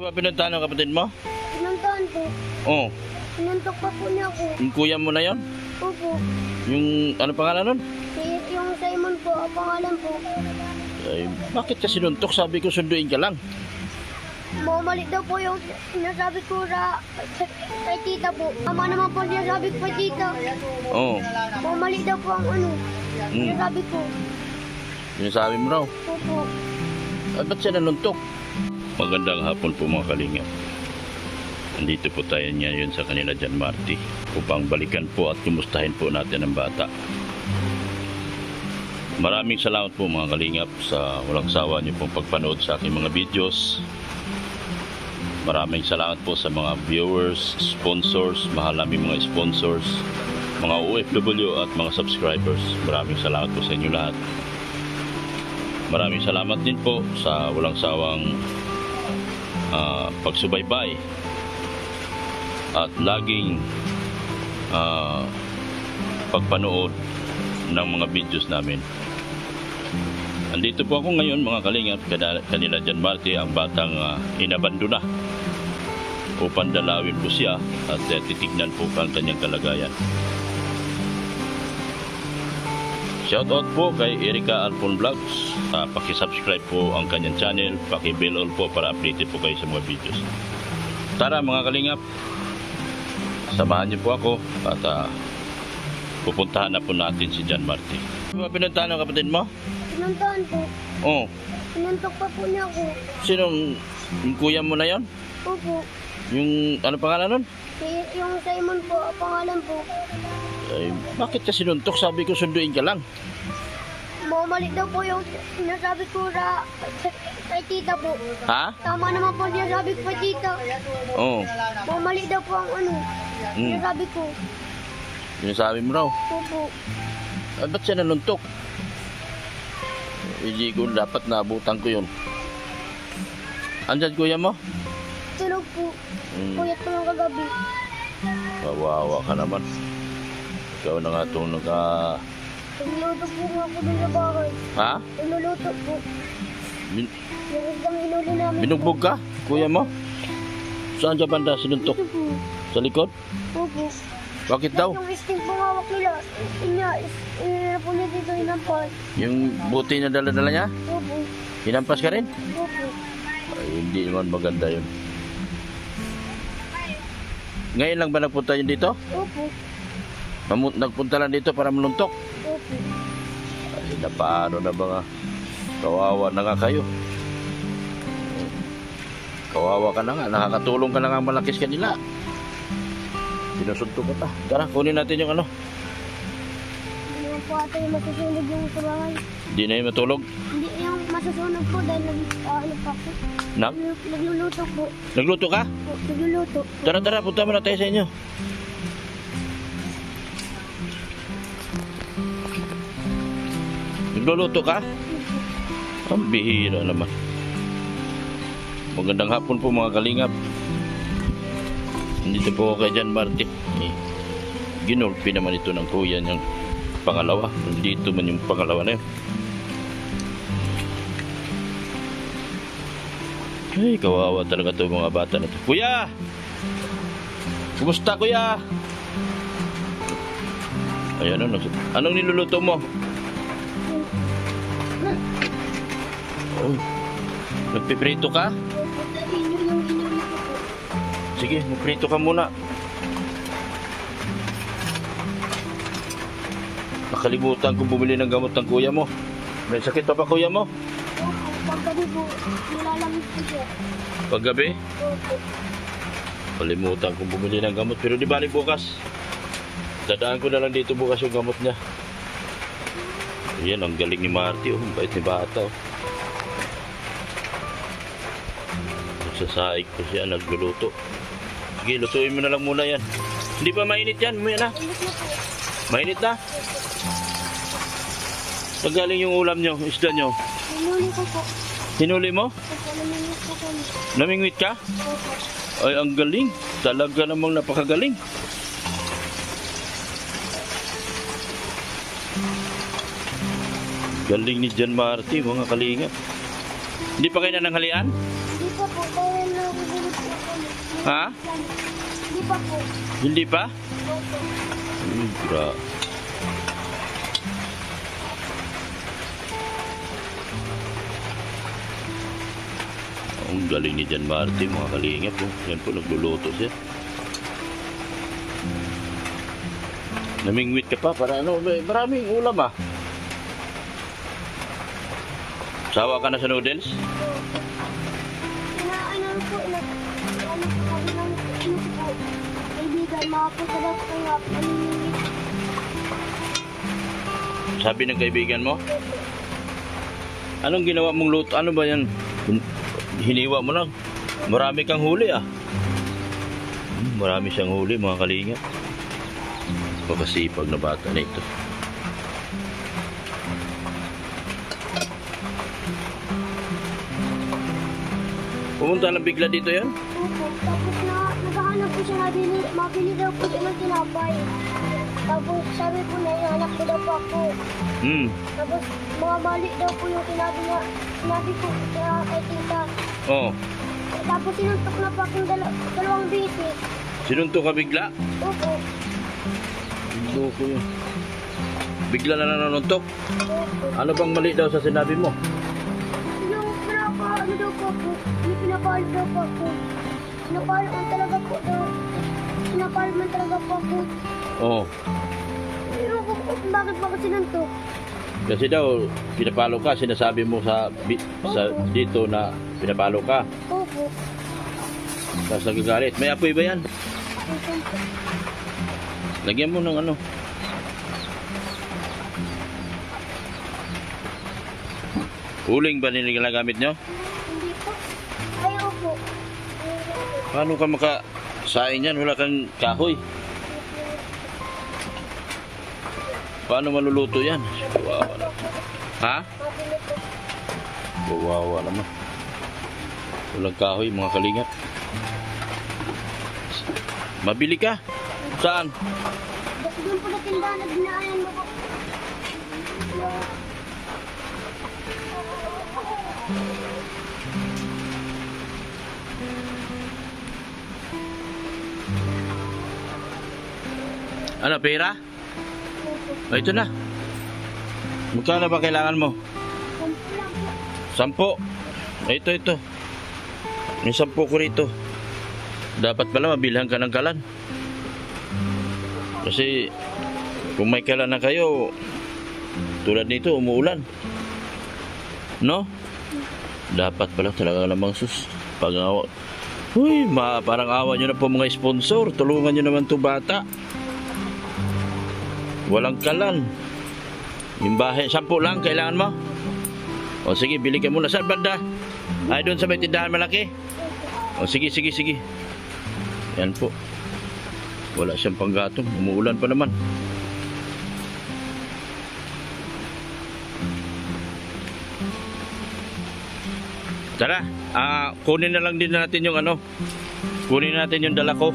Ba pinuntahan ng kapatid mo? Pinuntahan po. Oo. Pinuntok pa po niya ako. Yung kuya mo na yon? Opo. Yung ano pangalan nun? Si, yung Simon po, ang pangalan po. Ay, bakit ka sinuntok? Sabi ko sunduin ka lang. Bumalik daw po yung sinasabi ko sa, sa kay tita po. Tama naman po sinasabi ko kay tita. Oo. Bumalik daw po ang ano. Hmm. Sinasabi ko. Sinasabi mo raw. Opo. Ay, ba't siya nanuntok? Magandang hapon po mga kalingap. Nandito po tayo ngayon sa kanila dyan, Marty, upang balikan po at kumustahin po natin ang bata. Maraming salamat po mga kalingap sa walang sawa niyo pong pagpanood sa aking mga videos. Maraming salamat po sa mga viewers, sponsors, mahal namin mga sponsors, mga OFW at mga subscribers. Maraming salamat po sa inyo lahat. Maraming salamat din po sa walang sawang ah, pagsubaybay at laging ah, pagpanood ng mga videos namin. Andito po ako ngayon mga kalingap kanila dyan Marty ang batang uh, inabandona upang dalawin po siya at uh, titignan po ang kanyang kalagayan. Shoutout po kay Erika Alpon Vlogs. Uh, paki-subscribe po ang kanyang channel, paki-bell all po para updated po kayo sa mga videos. Tara mga kalingap, samahan niyo po ako at uh, pupuntahan na po natin si John Marty. Ano pinuntahan ng kapatid mo? Pinuntahan po. Oo. Pinuntok pa po niya ako. Sinong yung kuya mo na yon? Opo. Yung ano pangalan nun? Si, yung Simon po, ang pangalan po. Ay, bakit ka sinuntok? Sabi ko sunduin ka lang. Bumalik daw po yung sinasabi ko sa, sa kay tita po. Ha? Tama naman po sinasabi ko kay tita. Oo. Bumalik daw po ang ano. Mm. Sinasabi ko. Sinasabi mo raw. Opo. Ay, ba't siya nanuntok? Hindi ko dapat naabutan ko yun. Andyan kuya mo? Tulog po. Hmm, Puyat po ng kagabi. kawawa ka naman. Ikaw na nga itong naka... Nagluluto po nga ako dun sa bahay. Ha? Nagluluto po. Bin- binugbog ka? Kuya mo? Saan ka banda sinuntok? Po. Sa likod? Opo. Bakit daw? Yung sting po hawak nila. Inya, inina po nila dito inampas. Yung buti na dala-dala niya? Opo. Hinampas ka rin? Opo. Ay, hindi naman maganda yun. Ngayon lang ba nagpunta yun dito? Opo. Nagpunta lang dito para maluntok? Opo. Ay, napaano na ba nga? Kawawa na nga kayo. Kawawa ka na nga. Nakakatulong ka na nga malakis kanila. Sinusuntok ka pa. Tara, kunin natin yung ano. Hindi naman po ata yung masusunog yung sa bahay. Hindi na yung matulog. Hindi yung masusunog po dahil nag, ah, ano pa po. Naglu- Nagluluto po. nagluto ka? Po, Nagluluto. Tara, tara, punta muna tayo sa inyo. Nagluluto ka? Ang bihira naman. Magandang hapon po mga kalingap. Nandito po kay Jan Marty. Eh, ginulpi naman ito ng kuya niyang pangalawa. Nandito man yung pangalawa na yun. Ay, kawawa talaga to mga bata na to. Kuya! Kumusta kuya? Ayan, ano, anong niluluto mo? Oh, nagpiprito ka? Sige, magprito ka muna. Nakalimutan kong bumili ng gamot ng kuya mo. May sakit pa ba kuya mo? Opo. Paggabi po, nilalamig po siya. Paggabi? Kalimutan kong bumili ng gamot. Pero di balik bukas. Dadaan ko na lang dito bukas yung gamot niya. Ayan, ang galing ni Marty. Oh, bait ni bata. Oh. Nagsasaik ko siya, nagluluto. Sige, lutuin mo na lang muna yan. Hindi pa mainit yan? May na. Init na po. Mainit na. Pag galing yung ulam nyo, isda nyo, Inuli ko po. hinuli mo? Namingwit ka? Ay, ang galing. Talaga namang napakagaling. Galing ni John Marty, mga kalinga. Hindi pa kayo nananghalian? Hindi pa pa po. Kaya nabibili po kami. Ha? Hindi pa po. Hindi pa? Opo. Hmm. Ang galing ni Jan Martin, mga kalingap. Oh. Yan po, nagluluto siya. Namingwit ka pa para ano, maraming ulam ah. Sawa ka na sa noodles? Sabi ng kaibigan mo? Anong ginawa mong luto? Ano ba yan? Hin- Hiniwa mo lang. Marami kang huli ah. Hmm, Marami siyang huli mga kalingap. Pagkasipag na bata na ito. Pumunta lang bigla dito yan? Mabili, mabili daw po ng tinapay. Tapos sabi po na hinahanap ko daw po ako. Hmm. Tapos mga mali daw po yung sinabi niya, sinabi ko sa kay tita. Oh. Tapos sinuntok na po akong dala, dalawang bisis. Sinunto ka bigla? Opo, Loko yun. Bigla na nanuntok? opo. Ano bang mali daw sa sinabi mo? Yung pinapa, ano daw po ako, yung pinapahal daw po ako. Pinapahal man talaga po daw. Pinapahal man talaga po ako. Oh. Pero bakit ba ako sinuntok? Kasi daw, pinapalo ka, sinasabi mo sa, bi- sa dito na pinapalo ka. Opo. Tapos nagagalit. May apoy ba yan? Lagyan mo ng ano. Uling ba niligamit nyo? Hindi po. Ay, opo. Paano ka makasain yan? Wala kang kahoy. Paano maluluto yan? Kawawa naman. Ha? Kawawa naman. Walang kahoy, mga kalingap. Mabili ka? Saan? Doon po na tindahan na dinaanan mo po. Ano, pera? O, ito na. Magkano ba kailangan mo? Sampo. Ito, ito. May sampo ko rito. Dapat pala mabilhan ka ng kalan. Kasi kung may kalan na kayo, tulad nito, umuulan. No? Dapat pala talaga namang sus. Pag. Uy, ma, parang awa nyo na po mga sponsor. Tulungan nyo naman to bata. Walang kalan. Yung bahay, sampo lang kailangan mo? O sige, bili ka muna. Saan banda? Ay, doon sa may tindahan malaki? O sige, sige, sige. Yan po. Wala siyang panggatong. Umuulan pa naman. Tara, ah, kunin na lang din natin yung ano. Kunin natin yung dala ko.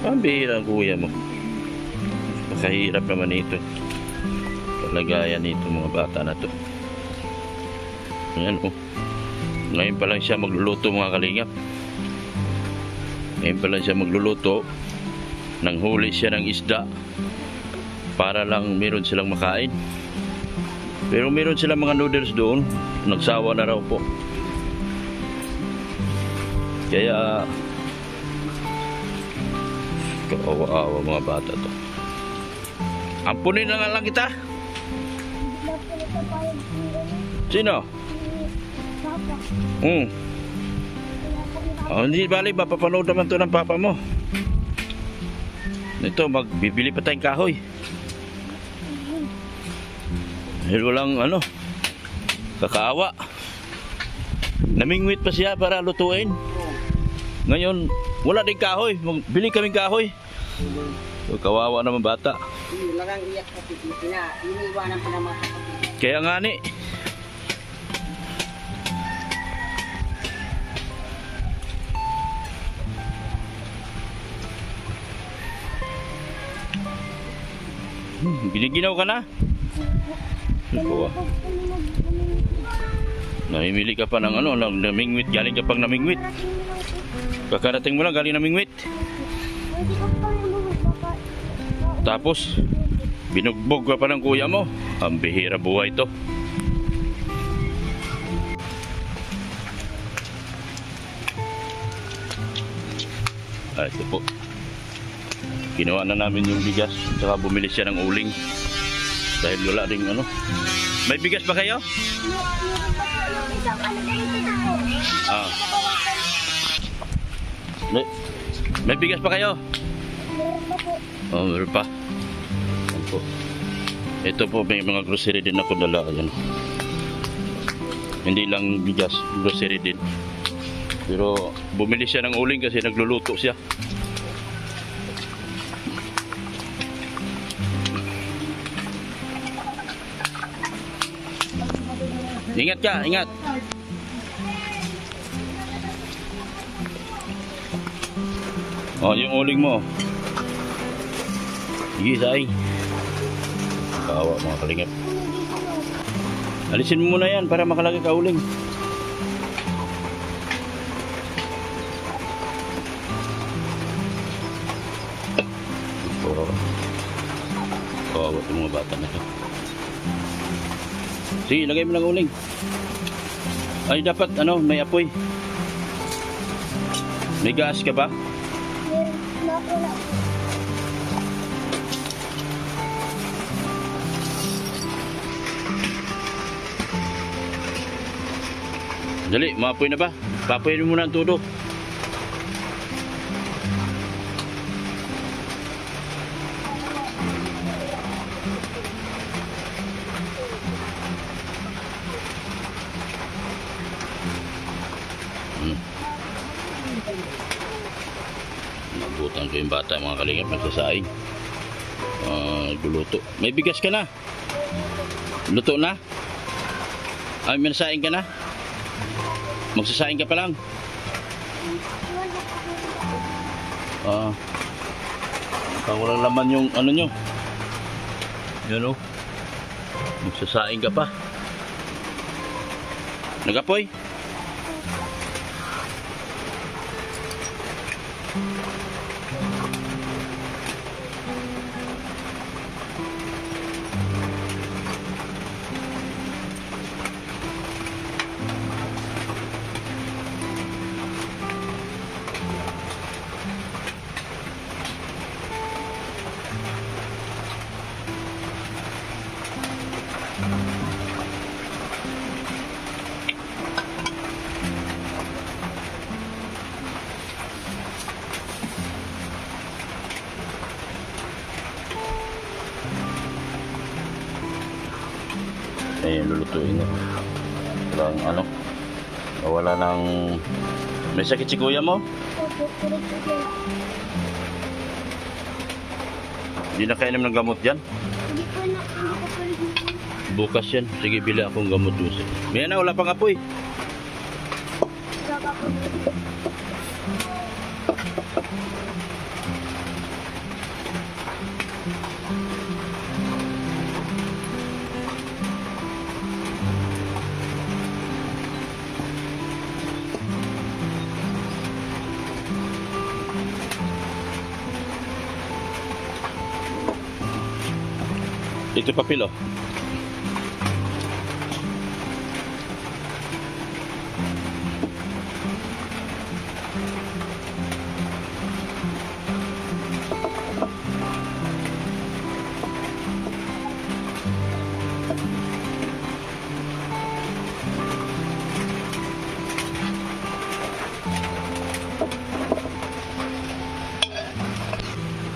Ang kuya mo. Nakahirap naman ito. Kalagayan nito mga bata na to. Ayan oh. Ngayon pa lang siya magluluto mga kalingap. Ngayon pa lang siya magluluto. Nang huli siya ng isda. Para lang meron silang makain. Pero meron silang mga noodles doon. Nagsawa na raw po. Kaya Kaawa-awa mga bata to. Ampunin na nga lang kita. Sino? Hmm. Oh, hindi balik, mapapanood naman to ng papa mo. Ito, magbibili pa tayong kahoy. Dahil walang ano, kakaawa. Namingwit pa siya para lutuin. Ngayon, wala din kahoy. Bili kaming kahoy. So, kawawa naman bata. Lagang iyak titi na. Iniiwanan pa ng mga kapatid. Kaya nga ni. Hmm, giniginaw ka na? Naku, ah. Namimili ka pa ng ano, ng namingwit. Galing ka pang namingwit. Kakarating mo lang, galing lumag baka. Tapos, binugbog ka pa ng kuya mo. Ang bihira buhay to. Ah, ito po. Ginawa na namin yung bigas. Saka bumili siya ng uling. Dahil wala rin ano. May bigas ba kayo? Meron may bigas pa kayo? Meron pa po. Oh, meron pa. Yan po. Ito po, may mga grocery din ako dala. Ayan. Hindi lang bigas, grocery din. Pero bumili siya ng uling kasi nagluluto siya. Ingat ka, ingat. Oh, yung uling mo. Sige, saing. Kawa mga kalingap. Alisin mo muna yan para makalagay ka uling. Oh. Kawawa itong mga bata na to. Sige, lagay mo ng uling. Ay, dapat, ano, may apoy. May gas ka ba? Meron na wala. Dali, maapoy na ba? Papoy mo muna ang tudo. Kalingap nagsasaing. Ah, guluto. May bigas ka na? Luto na? Ay, may nasaing ka na? Magsasaing ka pa lang. Ah. Pang walang laman yung ano nyo. Yan o. Magsasaing ka pa. Nagapoy? Sakit si kuya mo? Yan. Hindi na kainom ng gamot pa rin Bukas yan. Sige, bili akong gamot doon. May na, wala pang apoy. Gaga po. Ito papel oh.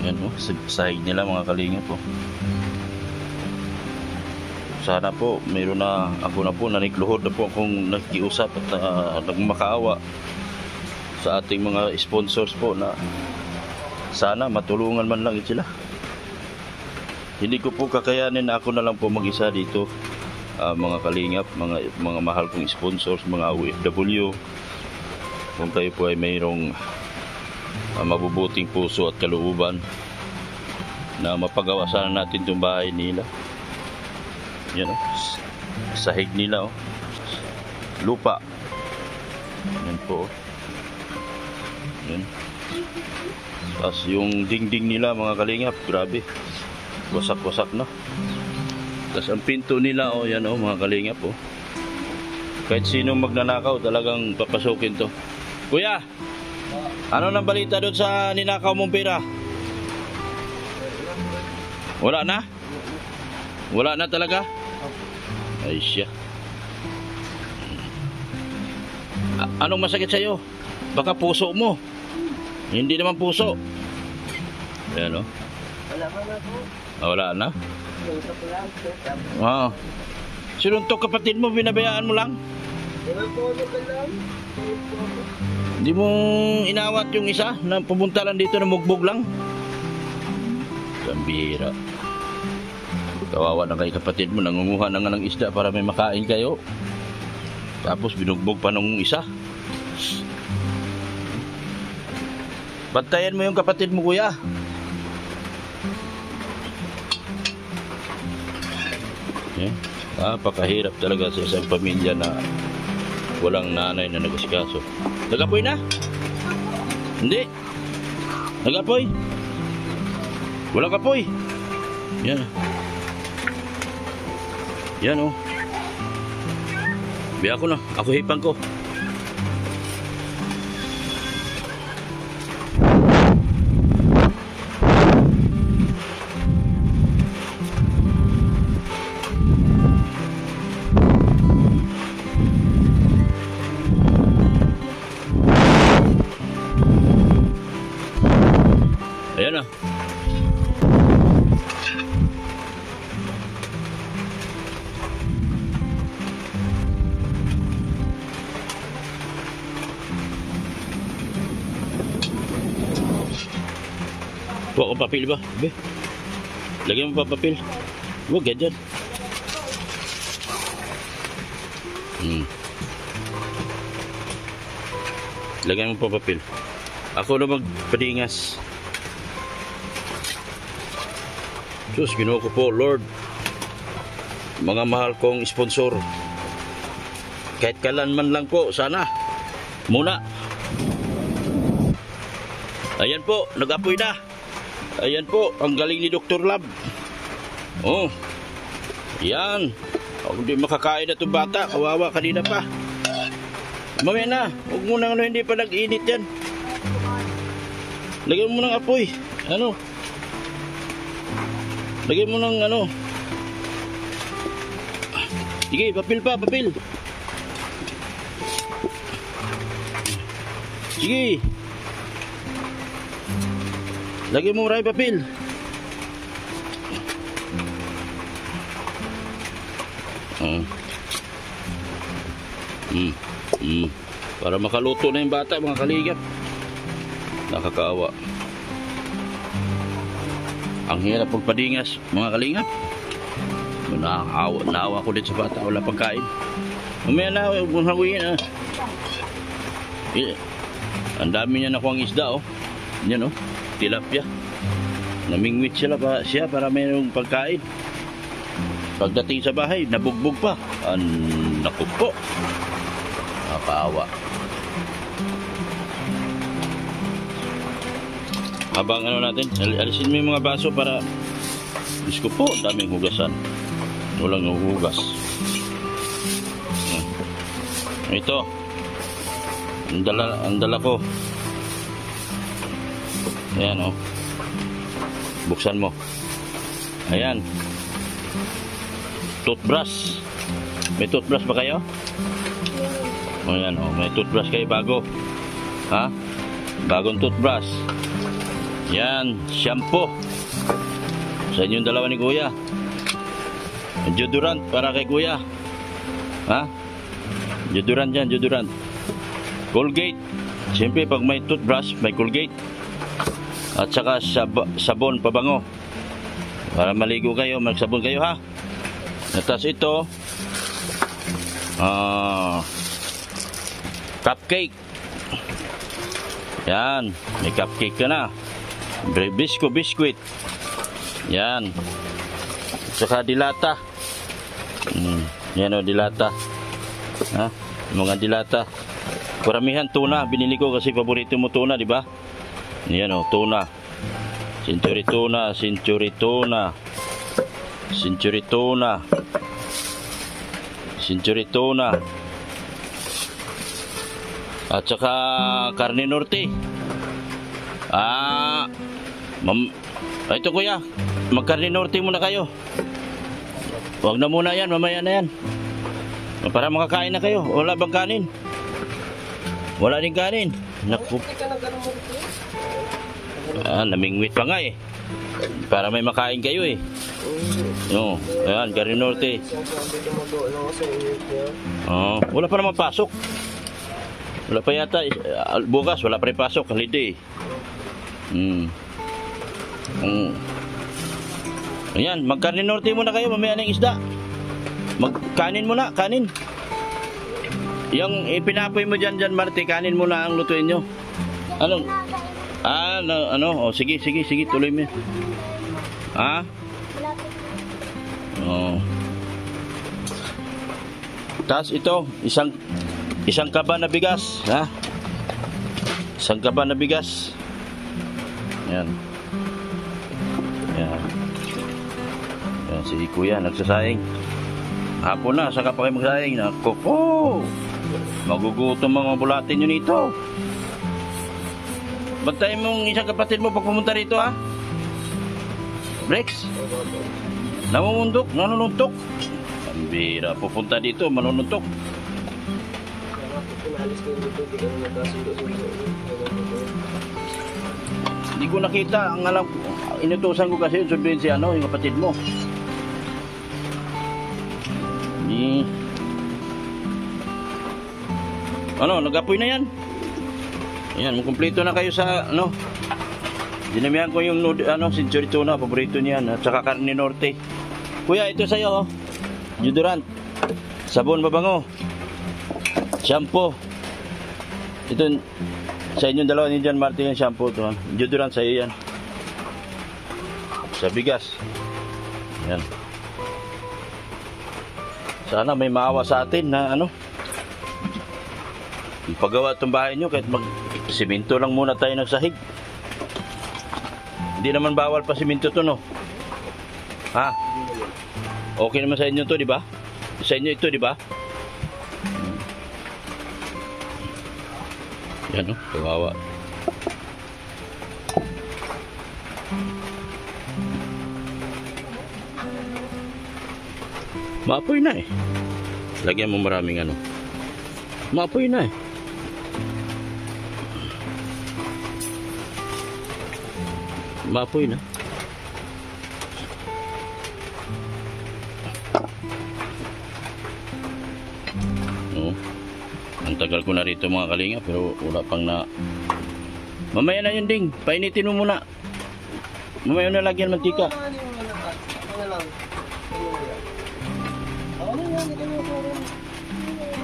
Yan oh, sa- sahig nila mga kalinga po. Sana po, mayroon na, ako na po, nanikluhod na po akong nakikiusap at uh, nagmakaawa sa ating mga sponsors po na sana matulungan man lang sila. Hindi ko po kakayanin na ako na lang po mag-isa dito. Ah, mga kalingap, mga mga mahal kong sponsors, mga OFW. Kung kayo po ay mayroong ah, mabubuting puso at kalooban na mapagawa sana natin itong bahay nila. Yan oh. Sahig nila oh. Lupa. Yan po. oh. Yan. Tapos yung dingding nila mga kalingap, grabe. Wasak-wasak na. Tapos ang pinto nila oh, yan oh mga kalingap oh. Kahit sino magnanakaw, talagang papasukin to. Kuya, ano nang balita doon sa ninakaw mong pera? Wala na? Wala na talaga? Ay siya. A- anong masakit sa'yo? Baka puso mo. Hindi naman puso. Ayan o. Wala ba na po? Ah, wala na? Yung sa pulang, sir. Oo. Sinuntok kapatid mo, binabayaan mo lang? Po ano lang. Hindi mo inawat yung isa na pumunta lang dito na mugbog lang? Gambira. Kawawa na kay kapatid mo, nangunguha na nga ng isda para may makain kayo. Tapos binugbog pa nung isa. Bantayan mo yung kapatid mo, kuya. Yan. Napakahirap talaga sa isang pamilya na walang nanay na nag-asikaso. Nagapoy na? Hindi. Nagapoy? Wala kapoy. Yan. Yan oh. Biya ko na. Ako hipang ko. Papel ba? Be. Lagyan mo pa papel. Huwag ganyan. Hmm. Lagyan mo pa papel. Ako na magpadingas. Diyos, ginoo ko po, Lord. Mga mahal kong sponsor. Kahit kailan man lang po, sana. Muna. Ayan po, nag-apoy na. Ayan po, ang galing ni Dr. Lab. Oh. Yan. Ako hindi makakain na itong bata. Kawawa kanina pa. Mamaya na. Huwag mo na ano, hindi pa nag-init yan. Lagyan mo ng apoy. Ano? Lagyan mo ng ano. Sige, papel pa, papel. Sige. Lagyan mo maraming papel. Oh. Mm. Mm. Para makaluto na yung bata, mga kaligap. Nakakaawa. Ang hirap pagpadingas, mga kalingap. Naawa, naawa ko din sa bata, wala pang kain. Umaya na, mong hawingin ah. Eh, ang dami niya nakuha ang isda oh. Yan oh, tilapia. Namingwit sila pa, siya para mayroong pagkain. Pagdating sa bahay, nabugbog pa. An, naku po. Nakakaawa. Habang ano natin, al- alisin mo yung mga baso para Diyos ko po, daming hugasan. Walang hugas. Ito. Ang dala, ang dala ko. Ayan oh. Buksan mo. Ayan. Toothbrush. May toothbrush ba kayo? Ayan oh, may toothbrush kayo bago. Ha? Bagong toothbrush. Yan, shampoo. Sa inyong dalawa ni Kuya. Deodorant para kay Kuya. Ha? Deodorant yan, deodorant. Colgate. Siyempre, pag may toothbrush, may Colgate. At saka sab- sabon, pabango. Para maligo kayo, magsabon kayo ha. At tas ito, ah, cupcake. Yan, may cupcake ka na. Bisco biscuit. Yan. Saka dilata. Mm. Yan o, dilata. Ha? Mga dilata. Karamihan tuna. Binili ko kasi paborito mo tuna, di ba? Yan o, tuna. Century tuna, century tuna. Century tuna. Century tuna. At saka karne norte. Ah, mam ito kuya, magkarne norte muna kayo. Huwag na muna yan, mamaya na yan. Para makakain na kayo. Wala bang kanin? Wala din kanin. Naku. Ah, namingwit pa nga eh. Para may makain kayo eh. No, ayan, karne norte. Oh, wala pa naman pasok. Wala pa yata. eh, Bukas, wala pa rin pasok. Holiday. Hmm. Mm. Ayan, magkanin norte muna kayo, mamaya ng isda. Magkanin muna, kanin. Yung ipinapoy mo dyan, dyan, Marte, kanin muna ang lutuin nyo. Anong? Ah, ano, ano? Oh, sige, sige, sige, tuloy mo. Ah? Oh. Tapos ito, isang isang kaba na bigas, ha? Isang kaba na bigas. Yan. Yan. Yan si Kuya nagsasaing. Hapon na, saka pa kayo magsaing. Naku po. Magugutom mga bulatin nyo nito. Bantayin mong isang kapatid mo pag pumunta rito ha. Rex. Namumundok, nanununtok. Ang bira, pupunta dito, manununtok. Hindi ko nakita, ang alam ko, inutusan ko kasi sunduin si ano, yung kapatid mo. Ni Ano, nag-apoy na yan? Ayan, kumpleto na kayo sa ano. Dinamihan ko yung ano, century tuna, paborito niyan, at saka karne norte. Kuya, ito sa'yo, oh. Deodorant. Sabon mabango. Shampoo. Ito, sa inyong dalawa ni John Martin yung shampoo to. Deodorant sa iyo yan. Sa bigas. Yan. Sana may maawa sa atin na ano. Ipagawa itong bahay nyo kahit mag simento lang muna tayo nagsahig. Hindi naman bawal pa simento to no. Ha? Okay naman sa inyo to, di ba? Sa inyo ito, di ba? Yan o, kawawa. Maapoy na eh. Lagyan mo maraming ano. Maapoy na eh. Maapoy na. Oo. Ang tagal ko na rito mga kalinga pero wala pang na... Mamaya na yun ding. Painitin mo muna. Mamaya na lagyan mantika.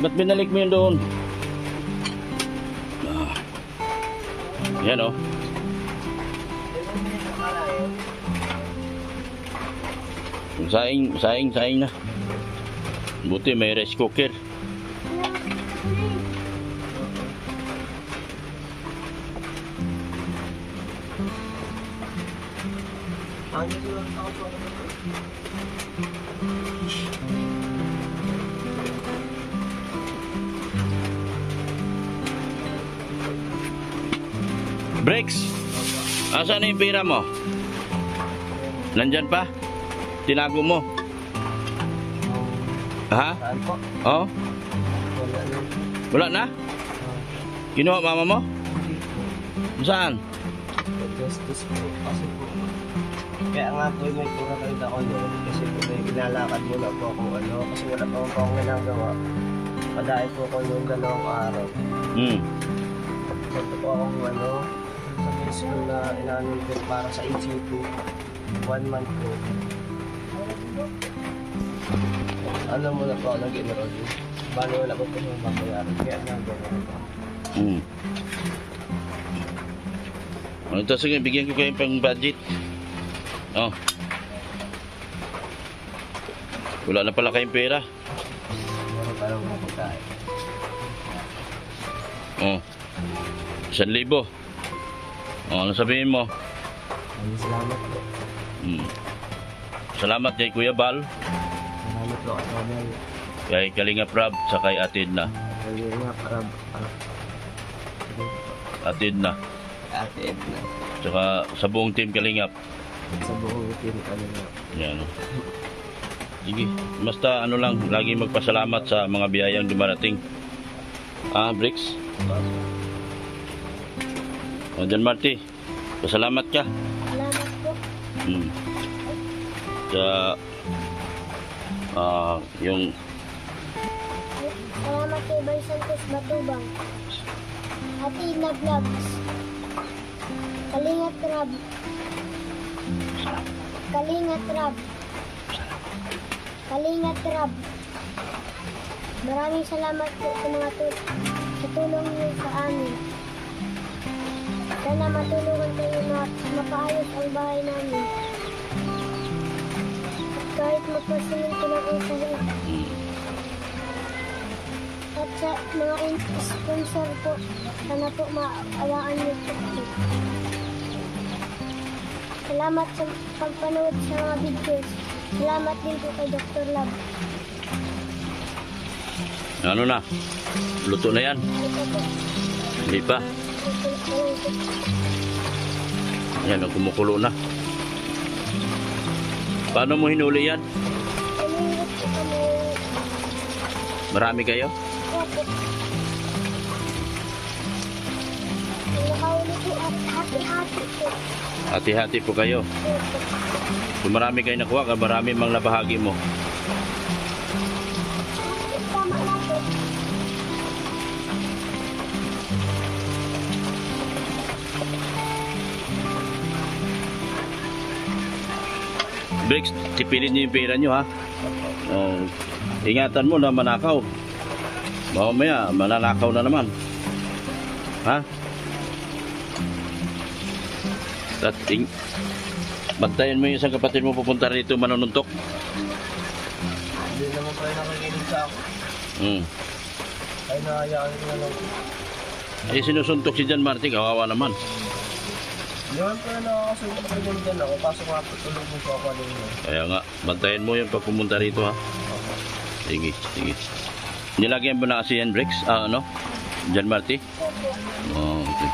Ba't binalik mo yun doon? Ah. Yan oh. Saing, saing, saing na. Buti may rice cooker. Breaks. Asan yung pera mo? Nandyan pa? Tinago mo? Ha? Oh? Wala na. Na? Kinuha mama mo? Saan? Justice po. Kasi po. Kaya nga po may pura kayo ako noon. Kasi po may ginalakad muna po ako ano. Kasi wala pa po akong ginagawa. Padaay po ako noong dalawang araw. Hmm. Punta po akong ano. Sa school na inanon ko para sa ECQ. One month po. Ano muna po ako nag-enroll. Bali wala po po yung babayaran. Kaya nagawa ko. Hmm. Oh, ito sige, bigyan ko kayo pang budget. Oh. Wala na pala kayong pera. Meron pa lang mga pagkain. Oh. Isang libo. Oh, ano sabihin mo? Salamat po. Hmm. Salamat kay Kuya Bal, Romel. kay Kalinga Prab, sa kay Atid na. Kaya nga para para Atid na. ate Edna. Tsaka sa buong team Kalingap. Sa buong team kami na. Yan. Sige. Basta ano lang, lagi magpasalamat sa mga biyayang dumarating. Ah, Bricks. O, John Marty. Pasalamat ka. Salamat po. Hmm. Sa ah, yung kay Boy Santos Batubang. Ate Ina Vlogs. Kalingat Rab. Kalingat Rab. Kalingat Rab. Maraming salamat po sa mga tu- sa tulong niyo sa amin. Sana matulungan kayo na mapaayos ang bahay namin. Magpasimento sahig. hmm, At sa mga sponsor po, sana po maawaan niyo po. Salamat sa pagpanood sa mga videos. Salamat din po kay Dr. Love. ano na? Luto na yan? Hindi pa. Ito po. Yan, ang kumukulo na. Paano mo hinuli yan? Marami kayo? Opo. Nakahuli po at hati-hati po. Hati-hati po kayo. Opo. Kung marami kayo nakuha, marami mang nabahagi mo. Bricks, tipilin niyo yung pera niyo ha. Oh, ingatan mo na manakaw. Mamaya, mananakaw na naman. Ha? At ing Bantayan mo yung isang kapatid mo pupunta rito manununtok. Hindi naman rin nakikinig sa ako. Hmm. Ay nahayaan ko na lang. Eh, sinusuntok si John Martin, kawawa naman. Hindi naman pa rin nakakasunod ko din dyan ako. Pasok nga po tulog mo po ako din. Kaya nga, bantayan mo yung pag pumunta rito ha. Sige, sige. Nilagyan mo na kasi yan, Bricks? Ah, ano? John Marty? Oh, okay.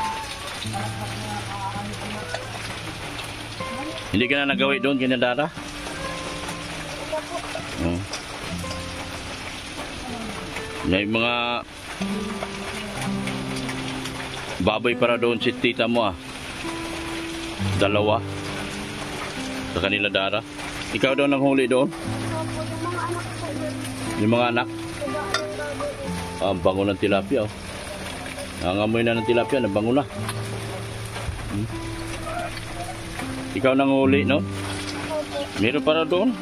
Hindi ka na nagawi doon, kinadara? Po. Oh. May mga baboy para doon si tita mo ah. Dalawa. Sa kanila dara. Ikaw daw nang huli doon? Yung mga anak ang? Ah, ang bango ng tilapia oh. Nangangamoy na ng tilapia, nabango na. Hmm? Ikaw nang huli, no? Meron para doon.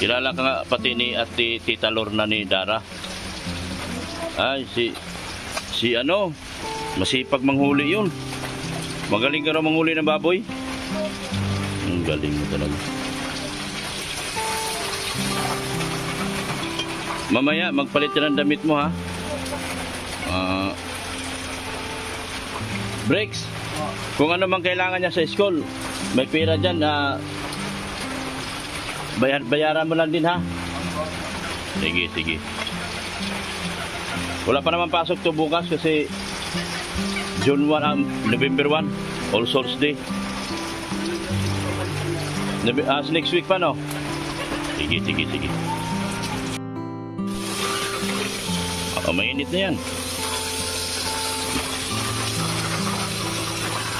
Kilala ka nga pati ni at ti- Tita Lorna ni Dara. Ay, si... Si ano? Masipag manghuli yun. Magaling ka raw manghuli ng baboy. Ang galing mo talaga. Mamaya, magpalit ka ng damit mo, ha? Ah... breaks. Kung ano mang kailangan niya sa school, may pera dyan na bayar, bayaran mo lang din ha. Sige, sige. Wala pa naman pasok to bukas kasi June 1, um, November 1, All Souls Day. Nove- ah, next week pa no? Sige, sige, sige. Oh, mainit na yan.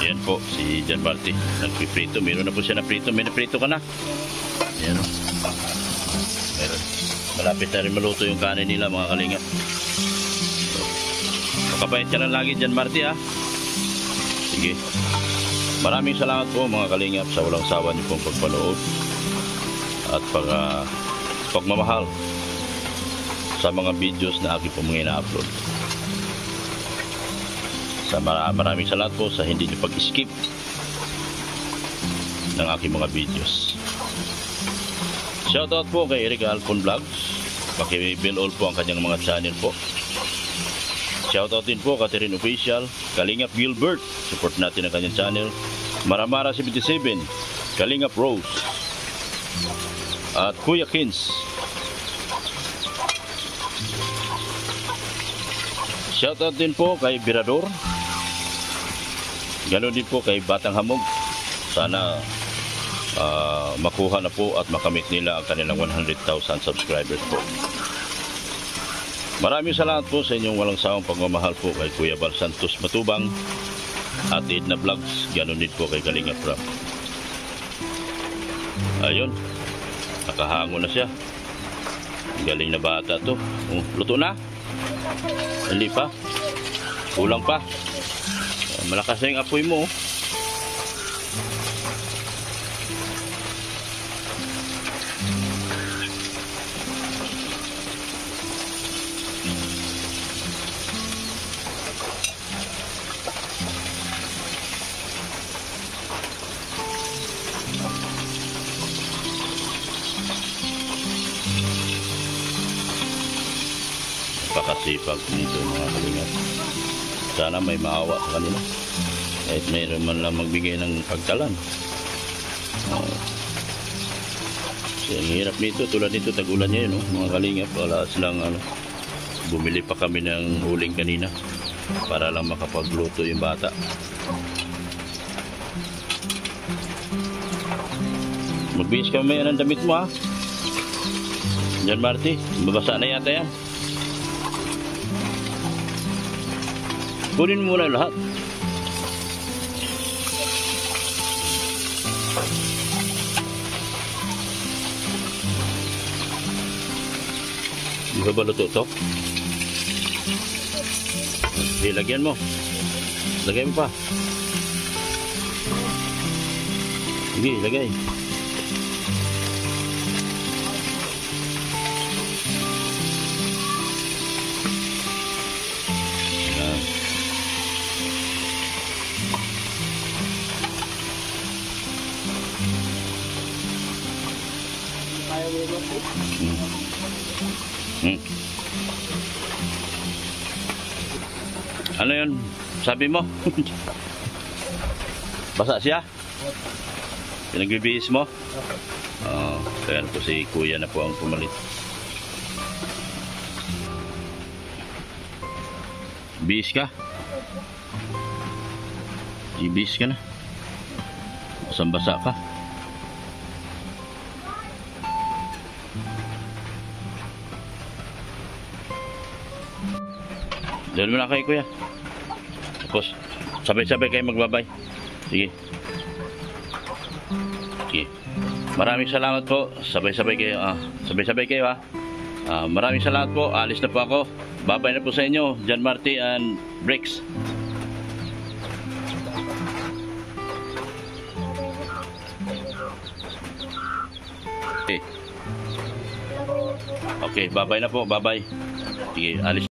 Yan po, si Jan Marty. Nagpiprito. Meron na po siya na prito. May naprito ka na. Yan. Meron. Malapit na rin maluto yung kanin nila, mga kalinga. So, makabait ka lang lagi Jan Marty, ha? Sige. Maraming salamat po, mga kalingap, sa walang sawa niyo pong pagpanood at pag, ah, pagmamahal sa mga videos na aking po mga ina-upload. Sa mara- maraming salamat po sa hindi niyo pag-skip ng aking mga videos. Shoutout po kay Erika Alpon Vlogs. Paki-bill all po ang kanyang mga channel po. Shoutout din po Catherine Official, Kalingap Gilbert, support natin ang kanyang channel. Maramara 77, Kalingap Rose, at Kuya Kins. Shoutout din po kay Birador. Ganon din po kay Batang Hamog. Sana ah, makuha na po at makamit nila ang kanilang 100,000 subscribers po. Maraming salamat po sa inyong walang sawang pagmamahal po kay Kuya Bal Santos Matubang at Edna Vlogs. Ganon din po kay Kalinga Prab. Ayun, nakahango na siya. Galing na bata to. Oh, luto na? Hindi pa? Kulang pa? Malakas na yung apoy mo. oh. Pakasipag nito mga kalingap. Sana may maawa sa kanila. Kahit mayroon man lang magbigay ng pagtalan. Kasi ang hirap nito, tulad nito, tag-ulan niya yun, oh, mga kalingap. Wala silang ano, bumili pa kami ng huling kanina para lang makapagluto yung bata. Magbihis ka mamaya ng damit mo ha. Diyan Marty, babasa na yata yan. Kunin mo muna lahat. Di ba ba? Sige, lagyan mo. Lagay mo pa. Sige, lagay. Hmm. Ano yun? Sabi mo? Basa siya? Pinagbibihis mo? Oo. kaya po si kuya na po ang pumalit. Bihis ka? Ibihis ka na. Basang basa ka. Doon mo na kay kuya. Tapos, sabay-sabay kayo magbabay. Sige. Sige. Maraming salamat po. Sabay-sabay kayo. Ah, sabay-sabay kayo ha. Ah, maraming salamat po. Alis na po ako. Babay na po sa inyo. John Marty and Bricks. Okay. Okay, babay na po. Babay. Sige, alis.